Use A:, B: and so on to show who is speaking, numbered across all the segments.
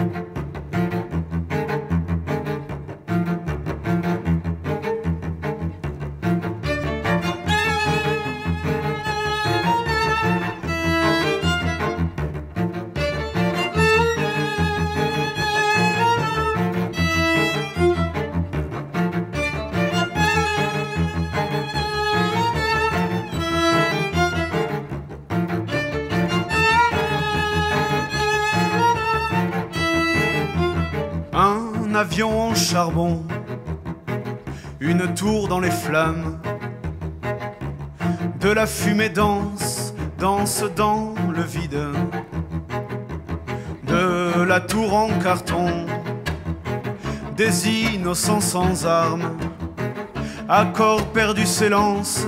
A: Un avion en charbon, une tour dans les flammes, de la fumée danse, danse dans le vide, de la tour en carton, des innocents sans armes, accords perdus s'élancent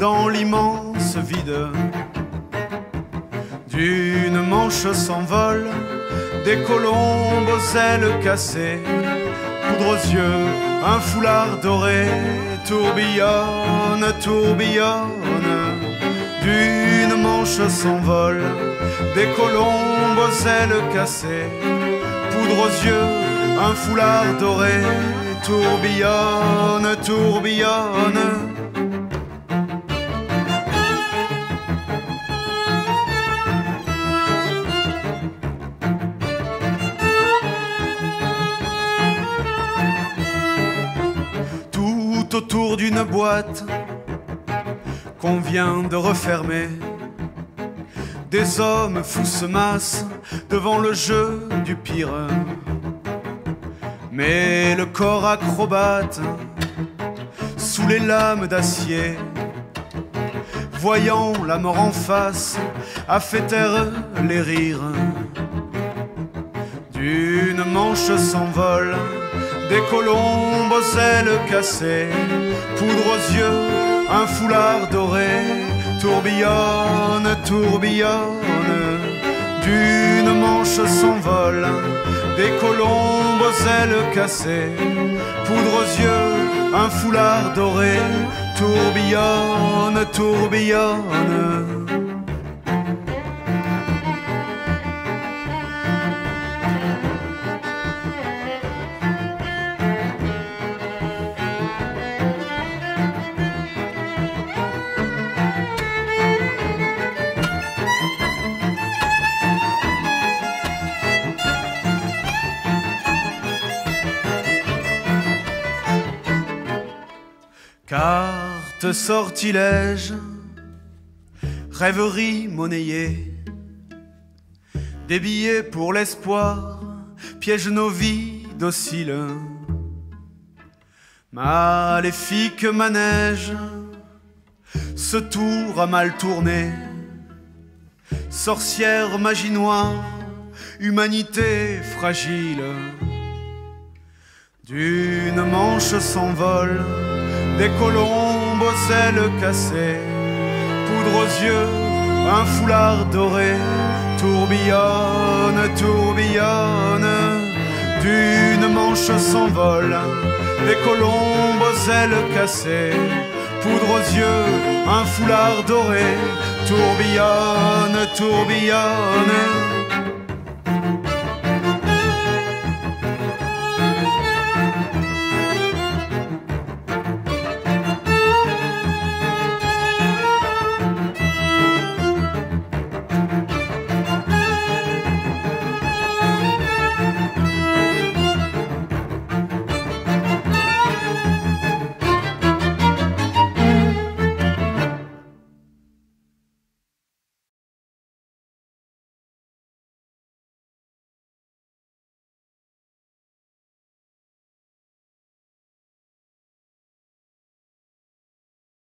A: dans l'immense vide, d'une manche s'envole des colombes aux ailes cassées, poudre aux yeux, un foulard doré, tourbillonne, tourbillonne, d'une manche s'envole, des colombes aux ailes cassées, poudre aux yeux, un foulard doré, tourbillonne, tourbillonne. Autour d'une boîte qu'on vient de refermer. Des hommes fous se massent devant le jeu du pire. Mais le corps acrobate, sous les lames d'acier, voyant la mort en face, a fait taire les rires. D'une manche s'envole des colombes aux ailes cassées, poudre aux yeux, un foulard doré, tourbillonne, tourbillonne, d'une manche s'envole, des colombes aux ailes cassées, poudre aux yeux, un foulard doré, tourbillonne, tourbillonne. Carte sortilège, rêverie monnayée, des billets pour l'espoir, piège nos vies dociles. Maléfique manège, ce tour a mal tourné, sorcière magie noire, humanité fragile. D'une manche s'envole des colombes aux ailes cassées, poudre aux yeux, un foulard doré, tourbillonne, tourbillonne, d'une manche s'envole, des colombes aux ailes cassées, poudre aux yeux, un foulard doré, tourbillonne, tourbillonne.